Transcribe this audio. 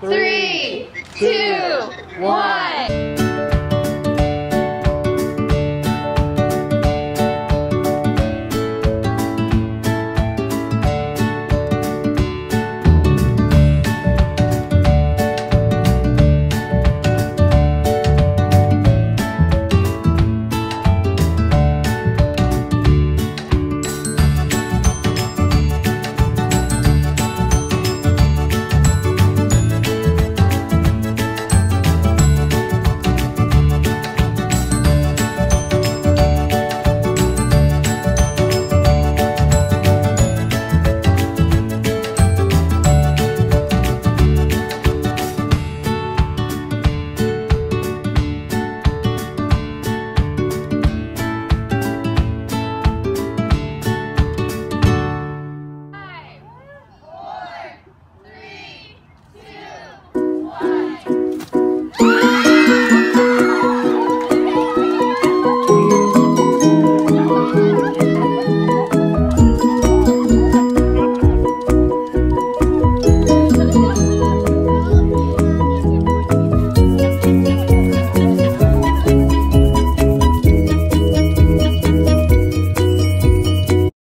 three, two, one.